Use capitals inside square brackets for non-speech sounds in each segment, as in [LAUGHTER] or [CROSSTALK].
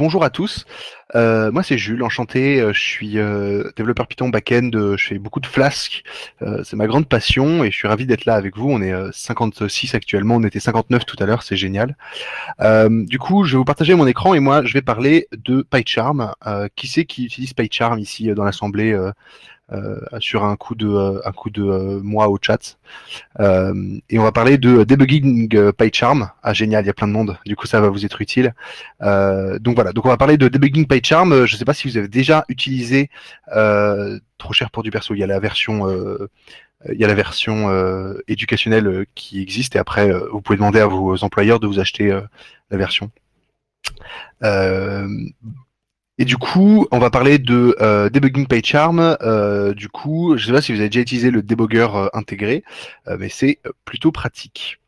bonjour à tous. Euh, moi, c'est Jules, enchanté. Euh, je suis euh, développeur Python back-end. je fais beaucoup de Flask. c'est ma grande passion et je suis ravi d'être là avec vous. On est 56 actuellement. On était 59 tout à l'heure. C'est génial. du coup, je vais vous partager mon écran et moi, je vais parler de PyCharm. qui c'est qui utilise PyCharm ici dans l'assemblée sur un coup de euh, un coup de euh, moi au chat. et on va parler de debugging PyCharm. Ah génial, il y a plein de monde. Du coup, ça va vous être utile. donc voilà. Donc on va parler de debugging PyCharm. Je ne sais pas si vous avez déjà utilisé trop cher pour du perso. Il y a la version il y a la version éducationnelle qui existe et après vous pouvez demander à vos employeurs de vous acheter la version. Et du coup, on va parler de euh, debugging PyCharm. Euh, du coup, je ne sais pas si vous avez déjà utilisé le debugger euh, intégré, mais c'est plutôt pratique.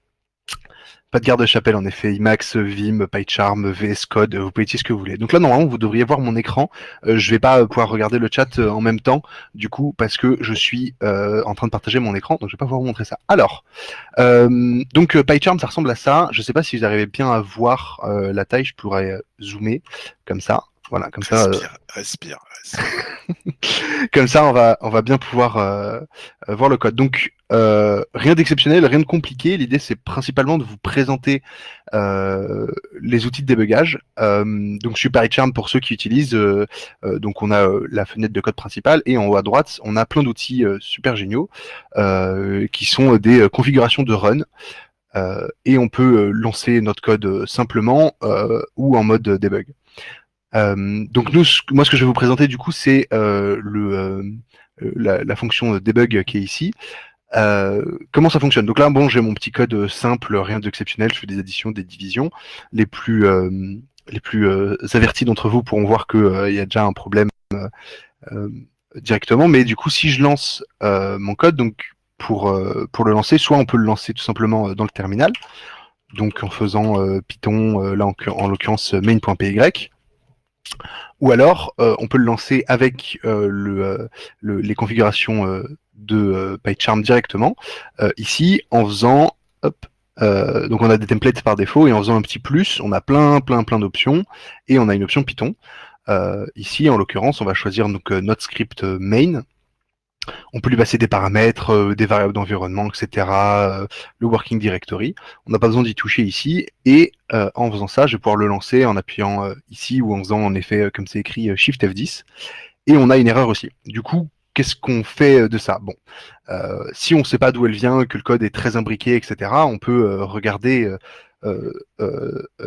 Pas de garde-chapelle en effet, Emacs, Vim, PyCharm, VS Code, vous pouvez utiliser ce que vous voulez. Donc là, normalement, vous devriez voir mon écran. Je je vais pas pouvoir regarder le chat en même temps, du coup, parce que je suis en train de partager mon écran, donc je vais pas pouvoir vous montrer ça. Alors, donc PyCharm, ça ressemble à ça. Je sais pas si vous arrivez bien à voir la taille, je pourrais zoomer comme ça. Voilà, comme ça. Euh, respire, [LAUGHS] comme ça, on va, on va bien pouvoir euh, euh, voir le code. Donc, rien d'exceptionnel, rien de compliqué. L'idée, c'est principalement de vous présenter les outils de débugage. donc, Super Charm pour ceux qui utilisent. donc, on a la fenêtre de code principale et en haut à droite, on a plein d'outils super géniaux qui sont des configurations de run. et on peut lancer notre code simplement ou en mode debug. Euh, donc nous, moi, ce que je vais vous présenter du coup, c'est euh, euh, la, fonction debug qui est ici. comment ça fonctionne? Donc là, bon, j'ai mon petit code simple, rien d'exceptionnel. Je fais des additions, des divisions. Les plus les plus avertis d'entre vous pourront voir qu'il y a déjà un problème directement. Mais du coup, si je lance mon code, donc pour pour le lancer, soit on peut le lancer tout simplement dans le terminal, donc en faisant Python, là en, en l'occurrence main.py. Ou alors, euh, on peut le lancer avec euh, euh, le, les configurations de PyCharm directement. ici, en faisant, donc on a des templates par défaut et en faisant un petit plus, on a plein, plein, plein d'options et on a une option Python. ici, en l'occurrence, on va choisir donc notre script main on peut lui passer des paramètres, euh, des variables d'environnement, etc., euh, le working directory. On n'a pas besoin d'y toucher ici. Et euh, en faisant ça, je vais pouvoir le lancer en appuyant ici ou en faisant en effet, comme c'est écrit, Shift F10. Et on a une erreur aussi. Du coup, qu'est-ce qu'on fait de ça? Bon, si on ne sait pas d'où elle vient, que le code est très imbriqué, etc., on peut regarder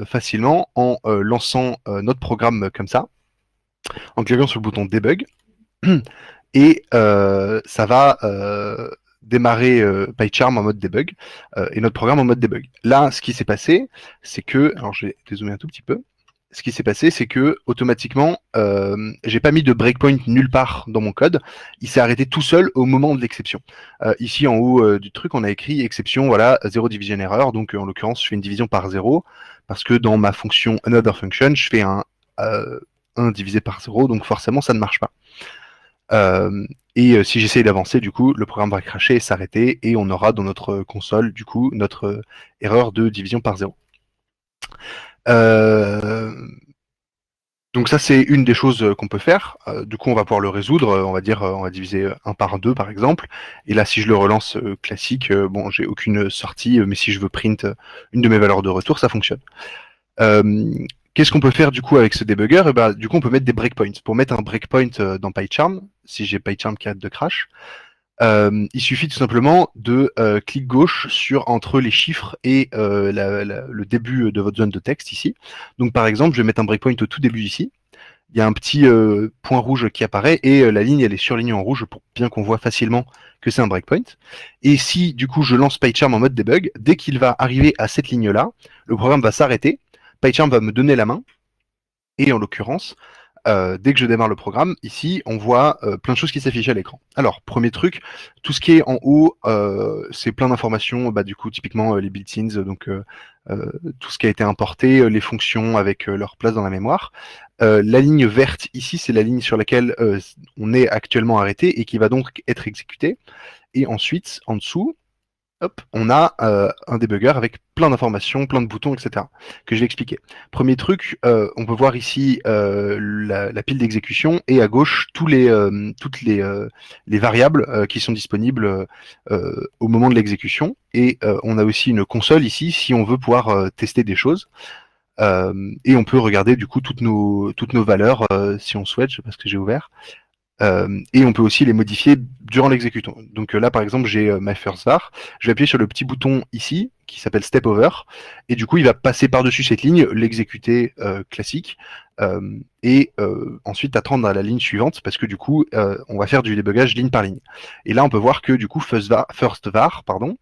facilement en lançant notre programme comme ça, en cliquant sur le bouton debug [CLEARS THROAT] et euh, ça va euh, démarrer euh, PyCharm en mode debug et notre programme en mode debug. Là, ce qui s'est passé, c'est que, alors je vais dézoomer un tout petit peu. Ce qui s'est passé, c'est que automatiquement, euh, j'ai pas mis de breakpoint nulle part dans mon code. Il s'est arrêté tout seul au moment de l'exception. ici, en haut du truc, on a écrit exception, voilà, zéro division error. Donc, en l'occurrence, je fais une division par zéro parce que dans ma fonction another function, je fais un 1 divisé par 0, donc forcément, ça ne marche pas. Euh, et euh, si j'essaye d'avancer, du coup, le programme va cracher et s'arrêter, et on aura dans notre console, du coup, notre euh, erreur de division par zéro. donc ça, c'est une des choses qu'on peut faire. du coup, on va pouvoir le résoudre. On va dire, on va diviser 1 par 2, par exemple. Et là, si je le relance classique, bon, j'ai aucune sortie, mais si je veux print une de mes valeurs de retour, ça fonctionne. Qu'est-ce qu'on peut faire du coup avec ce debugger eh ben, Du coup, on peut mettre des breakpoints. Pour mettre un breakpoint euh, dans PyCharm, si j'ai PyCharm qui arrête de crash, euh, il suffit tout simplement de euh, clic gauche sur entre les chiffres et le début de votre zone de texte ici. Donc par exemple, je vais mettre un breakpoint au tout début ici. Il y a un petit point rouge qui apparaît et la ligne elle est surlignée en rouge pour bien qu'on voit facilement que c'est un breakpoint. Et si du coup je lance PyCharm en mode debug, dès qu'il va arriver à cette ligne là, le programme va s'arrêter PyCharm va me donner la main. Et en l'occurrence, euh, dès que je démarre le programme, ici, on voit euh, plein de choses qui s'affichent à l'écran. Alors, premier truc, tout ce qui est en haut, euh, c'est plein d'informations, bah, du coup, typiquement les built-ins, donc tout ce qui a été importé, les fonctions avec leur place dans la mémoire. la ligne verte ici, c'est la ligne sur laquelle on est actuellement arrêté et qui va donc être exécutée. Et ensuite, en dessous, hop, on a euh, un debugger avec plein d'informations, plein de boutons, etc. que je vais expliquer. Premier truc, euh, on peut voir ici euh, la, pile d'exécution et à gauche toutes les, les variables qui sont disponibles au moment de l'exécution. Et on a aussi une console ici si on veut pouvoir tester des choses. et on peut regarder du coup toutes nos, toutes nos valeurs si on souhaite, je sais pas ce que j'ai ouvert. Euh, et on peut aussi les modifier durant l'exécution. Donc euh, là, par exemple, j'ai euh, my first var. Je vais appuyer sur le petit bouton ici qui s'appelle step over, et du coup, il va passer par-dessus cette ligne, l'exécuter classique, et ensuite attendre à la ligne suivante parce que du coup, on va faire du débugage ligne par ligne. Et là, on peut voir que du coup, first var, first var pardon,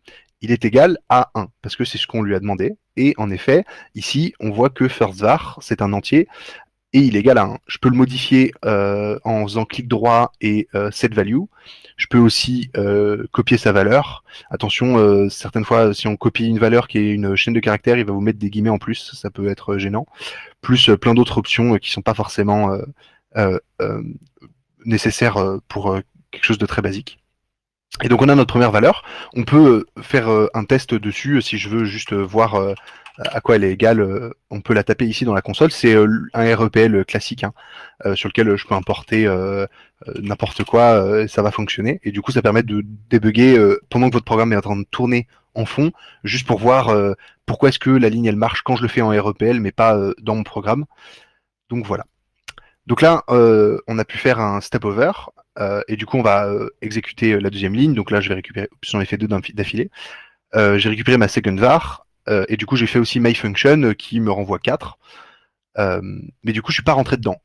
il est égal à 1 parce que c'est ce qu'on lui a demandé. Et en effet, ici, on voit que first var, c'est un entier et il est égal à 1. Je peux le modifier euh, en faisant clic droit et euh, set value. Je peux aussi euh, copier sa valeur. Attention, euh, certaines fois, si on copie une valeur qui est une chaîne de caractères, il va vous mettre des guillemets en plus, ça peut être gênant. Plus plein d'autres options qui sont pas forcément nécessaires pour quelque chose de très basique. Et donc on a notre première valeur. On peut faire un test dessus si je veux juste voir à quoi elle est égale, euh, on peut la taper ici dans la console. C'est euh, un REPL classique hein, euh, sur lequel je peux importer n'importe quoi, ça va fonctionner. Et du coup, ça permet de débugger pendant que votre programme est en train de tourner en fond, juste pour voir pourquoi est-ce que la ligne elle marche quand je le fais en REPL, mais pas dans mon programme. Donc voilà. Donc là, on a pu faire un step over. et du coup, on va exécuter la deuxième ligne. Donc là, je vais récupérer, j'en ai fait deux d'affilée. j'ai récupéré ma second var, euh, et du coup, j'ai fait aussi myFunction euh, qui me renvoie 4. Euh, mais du coup, je suis pas rentré dedans.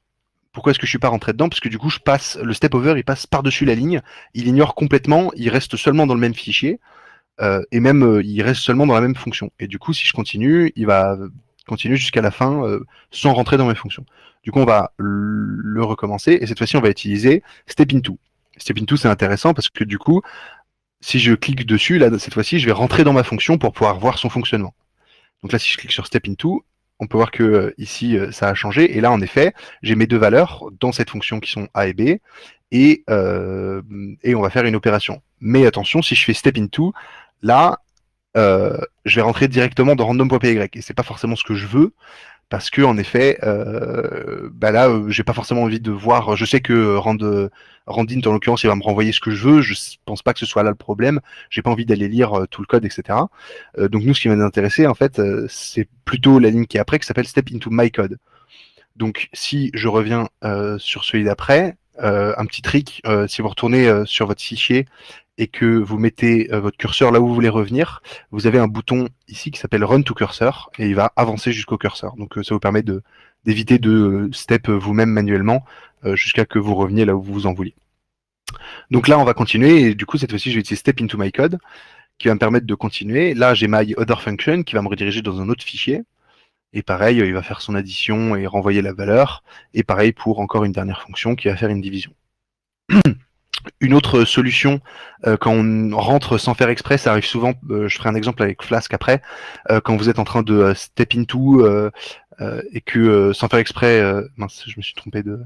Pourquoi est-ce que je suis pas rentré dedans? Parce que du coup, je passe le step over, il passe par-dessus la ligne, il ignore complètement, il reste seulement dans le même fichier, et même il reste seulement dans la même fonction. Et du coup, si je continue, il va continuer jusqu'à la fin sans rentrer dans mes fonctions. Du coup, on va le recommencer, et cette fois-ci, on va utiliser step into. Step into, c'est intéressant parce que du coup, si je clique dessus, là, cette fois-ci, je vais rentrer dans ma fonction pour pouvoir voir son fonctionnement. Donc là, si je clique sur Step Into, on peut voir que euh, ici, euh, ça a changé. Et là, en effet, j'ai mes deux valeurs dans cette fonction qui sont A et B. Et, euh, et on va faire une opération. Mais attention, si je fais Step Into, là, je vais rentrer directement dans random.py. Et c'est pas forcément ce que je veux parce que en effet, euh, bah là, euh, j'ai pas forcément envie de voir. Je sais que Rand, Randin, en l'occurrence, il va me renvoyer ce que je veux. Je pense pas que ce soit là le problème. J'ai pas envie d'aller lire euh, tout le code, etc. Euh, donc nous, ce qui va nous intéresser, en fait, euh, c'est plutôt la ligne qui est après, qui s'appelle Step into my code. Donc si je reviens sur celui d'après, un petit trick, si vous retournez sur votre fichier et que vous mettez euh, votre curseur là où vous voulez revenir, vous avez un bouton ici qui s'appelle Run to Cursor et il va avancer jusqu'au curseur. Donc euh, ça vous permet d'éviter de euh, step vous-même manuellement jusqu'à que vous reveniez là où vous vous en vouliez. Donc là, on va continuer et du coup, cette fois-ci, je vais utiliser Step into my code qui va me permettre de continuer. Là, j'ai my other function qui va me rediriger dans un autre fichier. Et pareil, il va faire son addition et renvoyer la valeur. Et pareil pour encore une dernière fonction qui va faire une division. [CLEARS THROAT] Une autre solution, euh, quand on rentre sans faire exprès, ça arrive souvent, euh, je ferai un exemple avec Flask après, euh, quand vous êtes en train de step into et que sans faire exprès, mince, je me suis trompé de,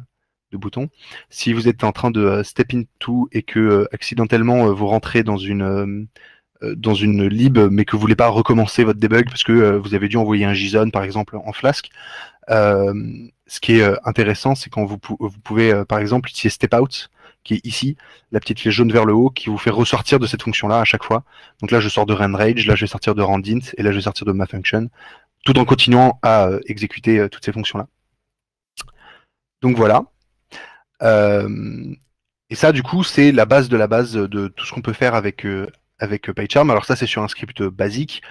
bouton, si vous êtes en train de step into et que accidentellement vous rentrez dans une dans une lib mais que vous voulez pas recommencer votre debug parce que vous avez dû envoyer un JSON par exemple en Flask, ce qui est intéressant c'est quand vous, vous pouvez par exemple utiliser step out qui est ici, la petite flèche jaune vers le haut, qui vous fait ressortir de cette fonction-là à chaque fois. Donc là, je sors de RandRage, là, je vais sortir de RandInt, et là, je vais sortir de MaFunction, tout en continuant à euh, exécuter euh, toutes ces fonctions-là. Donc voilà. Euh, et ça, du coup, c'est la base de la base de tout ce qu'on peut faire avec, avec PyCharm. Alors ça, c'est sur un script basique.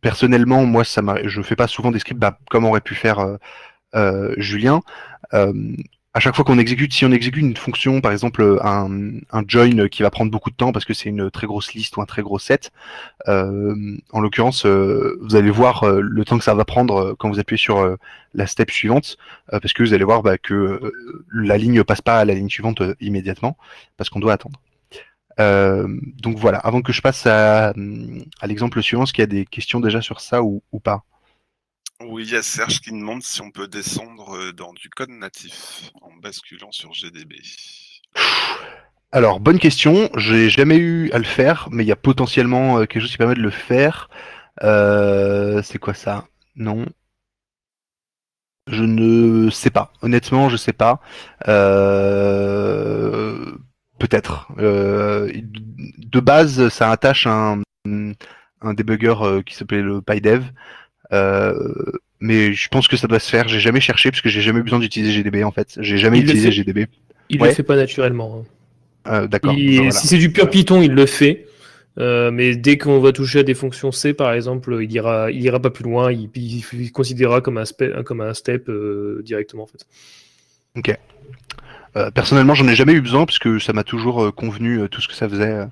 personnellement, moi, ça je fais pas souvent des scripts bah, comme aurait pu faire Julien à chaque fois qu'on exécute, si on exécute une fonction, par exemple un, join qui va prendre beaucoup de temps parce que c'est une très grosse liste ou un très gros set, euh, en l'occurrence, euh, vous allez voir euh, le temps que ça va prendre quand vous appuyez sur la step suivante, parce que vous allez voir bah, que la ligne passe pas à la ligne suivante immédiatement, parce qu'on doit attendre. donc voilà, avant que je passe à, l'exemple suivant, est-ce qu'il y a des questions déjà sur ça ou pas? Oui, il y a Serge qui demande si on peut descendre dans du code natif en basculant sur GDB. Alors, bonne question. J'ai jamais eu à le faire, mais il y a potentiellement quelque chose qui permet de le faire. c'est quoi ça? Non. Je ne sais pas. Honnêtement, je sais pas. Euh, peut-être. Euh, de base, ça attache un, un debugger euh, qui s'appelait le PyDev. Mais je pense que ça doit se faire. J'ai jamais cherché parce que j'ai jamais besoin d'utiliser GDB en fait. J'ai jamais utilisé GDB. Il le fait pas naturellement. Hein. D'accord. Si c'est du pur Python, il le fait. Euh, mais dès qu'on va toucher à des fonctions C, par exemple, il ira, il ira pas plus loin. Il, il, considérera comme un, comme un step euh, directement en fait. Ok. Euh, personnellement, j'en ai jamais eu besoin parce que ça m'a toujours convenu tout ce que ça faisait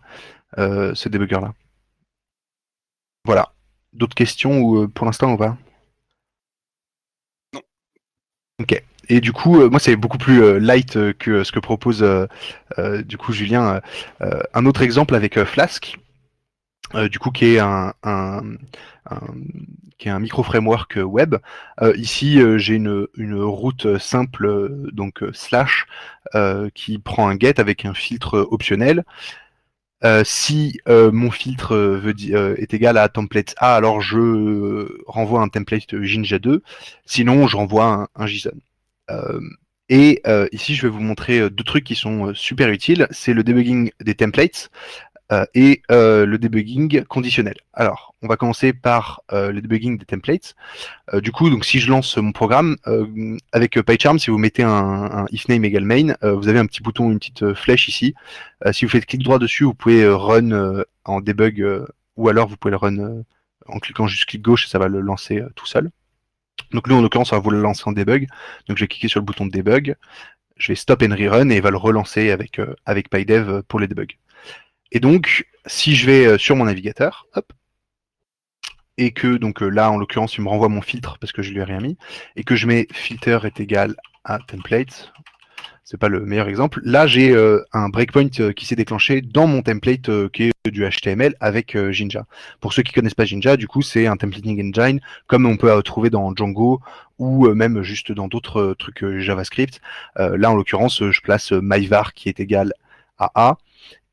ce debugger là. Voilà. D'autres questions ou pour l'instant on va? Non. Ok. Et du coup, moi, c'est beaucoup plus light que ce que propose du coup Julien. un autre exemple avec Flask. Euh, du coup qui est un, qui est un micro framework web. Euh, ici, euh, j'ai une, une, route simple, donc slash, qui prend un get avec un filtre optionnel. Si mon filtre veut est égal à template A, alors je renvoie un template Jinja 2. Sinon, je renvoie un, un JSON. et ici, je vais vous montrer deux trucs qui sont super utiles. C'est le debugging des templates. Euh, et euh, le debugging conditionnel. Alors, on va commencer par euh, le debugging des templates. du coup, donc si je lance mon programme avec PyCharm, si vous mettez un, un if name égale main, vous avez un petit bouton, une petite flèche ici. si vous faites clic droit dessus, vous pouvez run en debug, ou alors vous pouvez le run en cliquant juste clic gauche et ça va le lancer tout seul. Donc nous, en l'occurrence, on va vous le lancer en debug. Donc je vais cliquer sur le bouton de debug. Je vais stop and rerun et il va le relancer avec, avec PyDev pour les debugs. Et donc, si je vais euh, sur mon navigateur, hop, et que donc euh, là, en l'occurrence, il me renvoie mon filtre parce que je lui ai rien mis, et que je mets filter est égal à template, c'est pas le meilleur exemple. Là, j'ai euh, un breakpoint qui s'est déclenché dans mon template qui est du HTML avec Jinja. Pour ceux qui connaissent pas Jinja, du coup, c'est un templating engine comme on peut trouver dans Django ou même juste dans d'autres trucs JavaScript. là, en l'occurrence, je place myvar qui est égal à A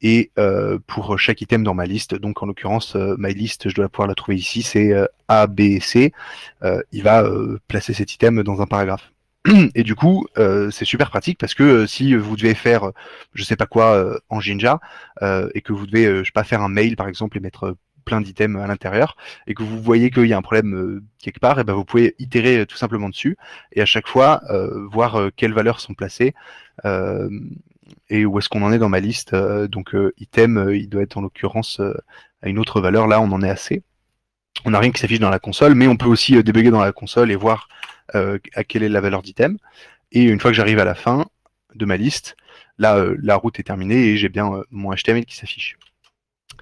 et euh, pour chaque item dans ma liste, donc en l'occurrence euh, ma liste, je dois pouvoir la trouver ici, c'est euh, A, B, C. il va placer cet item dans un paragraphe. [CLEARS THROAT] Et du coup, c'est super pratique parce que si vous devez faire, je sais pas quoi en Jinja et que vous devez, je sais pas, faire un mail par exemple et mettre plein d'items à l'intérieur et que vous voyez qu'il y a un problème quelque part, et ben vous pouvez itérer tout simplement dessus et à chaque fois voir quelles valeurs sont placées et où est-ce qu'on en est dans ma liste. Euh, donc euh, item, euh, il doit être en l'occurrence à une autre valeur. Là, on en est assez. On n'a rien qui s'affiche dans la console, mais on peut aussi débugger dans la console et voir à quelle est la valeur d'item. Et une fois que j'arrive à la fin de ma liste, là, la route est terminée et j'ai bien mon HTML qui s'affiche.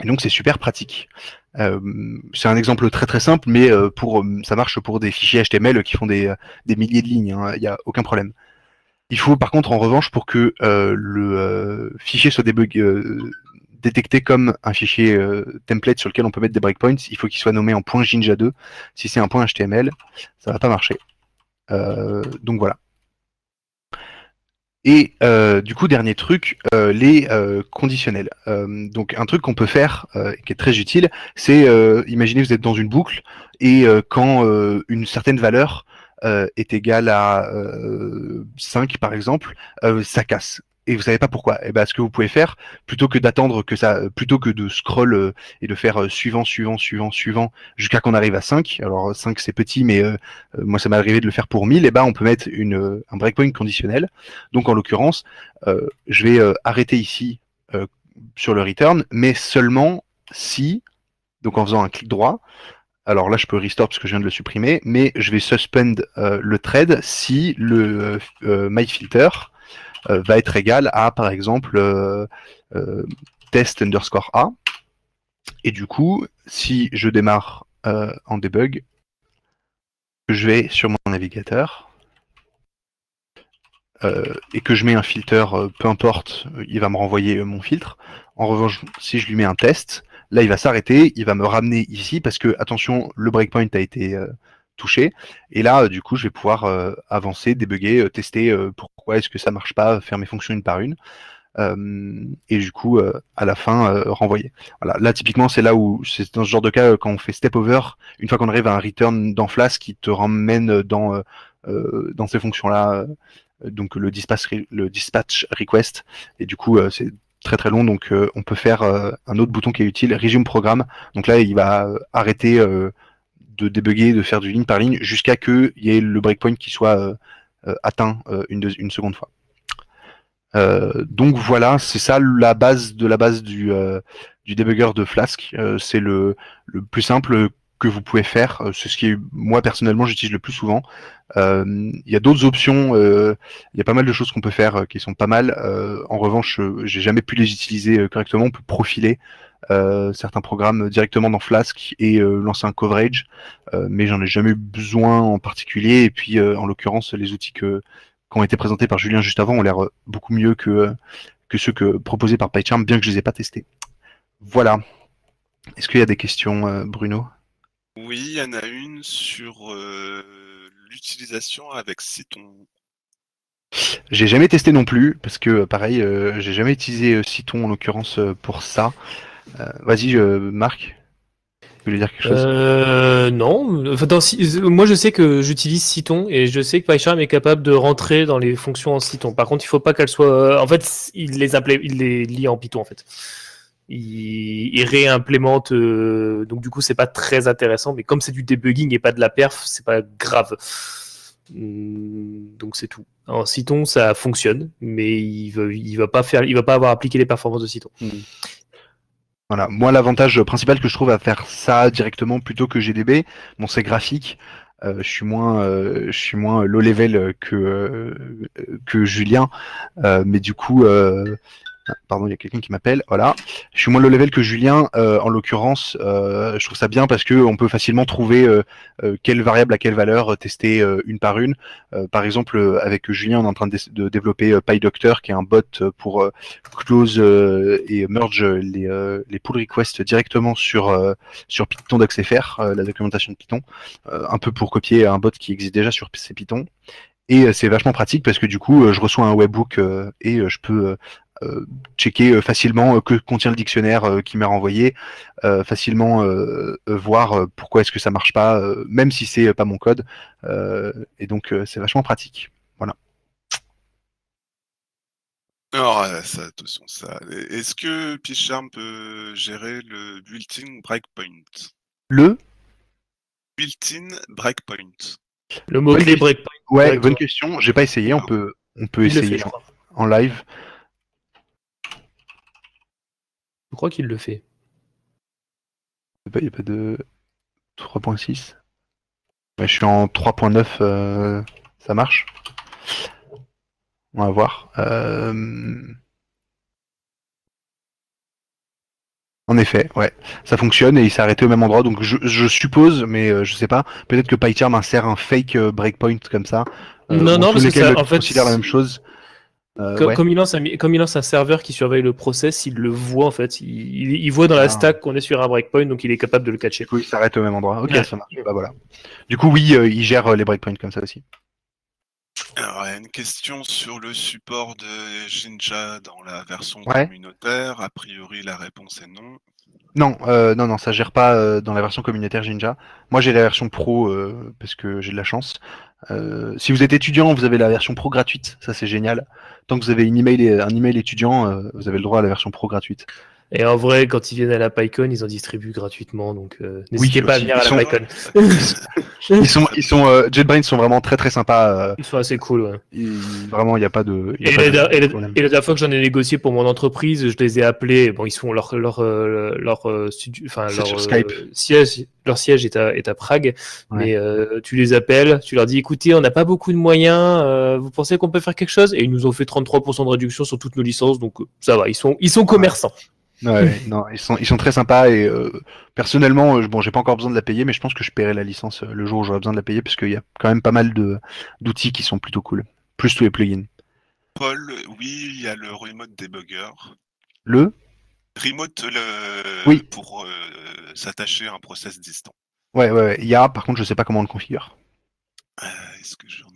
Et donc c'est super pratique. c'est un exemple très très simple, mais pour ça marche pour des fichiers HTML qui font des, milliers de lignes, hein. il n'y a aucun problème. Il faut par contre en revanche pour que euh, le euh, fichier soit euh, détecté comme un fichier template sur lequel on peut mettre des breakpoints, il faut qu'il soit nommé en .jinja2. Si c'est un .html, ça va pas marcher. donc voilà. Et du coup, dernier truc, les conditionnels. donc un truc qu'on peut faire, qui est très utile, c'est imaginez vous êtes dans une boucle et quand une certaine valeur est égal à 5 euh, par exemple, euh, ça casse et vous savez pas pourquoi. Et eh ben, ce que vous pouvez faire, plutôt que d'attendre que ça, plutôt que de scroll et de faire suivant, suivant, suivant, suivant, jusqu'à qu'on arrive à 5. Alors 5 c'est petit, mais moi ça m'est arrivé de le faire pour 1000. Et eh ben on peut mettre une, un breakpoint conditionnel. Donc en l'occurrence, je vais arrêter ici sur le return, mais seulement si, donc en faisant un clic droit, alors là, je peux restore parce que je viens de le supprimer, mais je vais suspend euh, le thread si le euh, euh, myFilter va être égal à, par exemple, test underscore A. Et du coup, si je démarre en debug, je vais sur mon navigateur et que je mets un filter, peu importe, il va me renvoyer mon filtre. En revanche, si je lui mets un test, Là, il va s'arrêter, il va me ramener ici parce que, attention, le breakpoint a été euh, touché. Et là, euh, du coup, je vais pouvoir euh, avancer, débugger, tester pourquoi est-ce que ça marche pas, faire mes fonctions une par une. et du coup à la fin renvoyer. Voilà. Là typiquement c'est là où c'est dans ce genre de cas quand on fait step over, une fois qu'on arrive à un return dans Flask qui te ramène dans dans ces fonctions là, donc le dispatch le dispatch request et du coup c'est très très long donc on peut faire un autre bouton qui est utile resume programme. Donc là il va arrêter de débugger, de faire du ligne par ligne jusqu'à qu'il y ait le breakpoint qui soit atteint une, seconde fois. Euh, donc voilà, c'est ça la base de la base du, euh, du debugger de Flask. Euh, c'est le, le, plus simple que vous pouvez faire. C'est ce qui, moi personnellement, j'utilise le plus souvent. Il y a d'autres options. Il y a pas mal de choses qu'on peut faire qui sont pas mal. en revanche, j'ai jamais pu les utiliser correctement. On peut profiler certains programmes directement dans Flask et lancer un coverage, mais j'en ai jamais eu besoin en particulier. Et puis, en l'occurrence, les outils que qui ont été présentés par Julien juste avant ont l'air euh, beaucoup mieux que, euh, que ceux que proposés par PyCharm, bien que je les ai pas testés. Voilà. Est-ce qu'il y a des questions, euh, Bruno? Oui, il y en a une sur l'utilisation avec Cython. J'ai jamais testé non plus, parce que pareil, j'ai jamais utilisé Cython en l'occurrence pour ça. Vas-y, Marc dire quelque chose? Euh, Non. Enfin, moi, je sais que j'utilise Cython et je sais que PyCharm est capable de rentrer dans les fonctions en Cython. Par contre, il faut pas qu'elles soient. En fait, il les, il les lit en Python en fait. Il, réimplémente. Euh, donc, du coup, c'est pas très intéressant. Mais comme c'est du debugging et pas de la perf, c'est pas grave. Hmm, donc c'est tout. En Cython, ça fonctionne, mais il va, pas faire, il va pas avoir appliqué les performances de Cython. Hmm. Voilà, moi l'avantage principal que je trouve à faire ça directement plutôt que GDB, bon c'est graphique. Euh, je suis moins, euh, je suis moins low level que que Julien, mais du coup, Pardon, il y a quelqu'un qui m'appelle. Voilà. Je suis moins low level que Julien. Euh, en l'occurrence, euh, je trouve ça bien parce que on peut facilement trouver euh, quelle variable à quelle valeur tester une par une. par exemple, avec Julien, on est en train de, développer PyDoctor, qui est un bot pour close et merge les, les pull requests directement sur sur Python DocsFR, la documentation de Python, un peu pour copier un bot qui existe déjà sur C Python. Et c'est vachement pratique parce que du coup, je reçois un webbook et je peux euh, checker euh, facilement euh, que contient le dictionnaire qui m'est renvoyé, facilement voir pourquoi est-ce que ça marche pas, même si c'est pas mon code. et donc c'est vachement pratique. Voilà. Alors, ça, attention, ça. Est-ce que PyCharm peut gérer le built-in breakpoint? Le? Built-in breakpoint. Le mot-clé breakpoint. Ouais, bonne question. J'ai pas essayé. On peut, on peut essayer en, live. Je crois qu'il le fait. Il n'y a pas de 3.6 Je suis en 3.9, euh, ça marche. On va voir. Euh, en effet, ouais, ça fonctionne et il s'est arrêté au même endroit. Donc je, suppose, mais euh, je sais pas, peut-être que PyCharm insère un fake breakpoint comme ça. non, non, parce que ça, en fait, la même chose. Euh, comme, il lance un, comme il lance un serveur qui surveille le process, il le voit en fait. Il, voit dans la ah. stack qu'on est sur un breakpoint, donc il est capable de le catcher. Du coup, il s'arrête au même endroit. Ok, ça marche. Bah, voilà. Du coup, oui, euh, il gère euh, les breakpoints comme ça aussi. Alors, il y a une question sur le support de Jinja dans la version communautaire. A priori, la réponse est non. Non, non, non, ça gère pas dans la version communautaire Jinja. Moi, j'ai la version pro parce que j'ai de la chance. si vous êtes étudiant, vous avez la version pro gratuite, ça c'est génial tant que vous avez une email, un email étudiant, euh, vous avez le droit à la version pro gratuite. Et en vrai, quand ils viennent à la PyCon, ils en distribuent gratuitement, donc euh, n'hésitez pas à venir à la PyCon. [LAUGHS] ils sont, ils sont, euh, JetBrains sont vraiment très très sympas. ils sont assez cool, ouais. vraiment, il n'y a pas de. et, la, dernière fois que j'en ai négocié pour mon entreprise, je les ai appelés. Bon, ils sont leur leur leur, enfin leur Skype. siège, leur siège est à, est à Prague, mais tu les appelles, tu leur dis, écoutez, on n'a pas beaucoup de moyens, vous pensez qu'on peut faire quelque chose? Et ils nous ont fait 33% de réduction sur toutes nos licences, donc ça va, ils sont ils sont commerçants. Ouais, [LAUGHS] non, ils sont, ils sont très sympas et euh, personnellement, euh, bon, j'ai pas encore besoin de la payer, mais je pense que je paierai la licence euh, le jour où j'aurai besoin de la payer parce qu'il y a quand même pas mal de d'outils qui sont plutôt cool, plus tous les plugins. Paul, oui, il y a le remote debugger. Le? Remote le... oui. pour s'attacher à un process distant. Ouais, ouais, il y a, par contre, je sais pas comment on le configure. Est-ce que j'en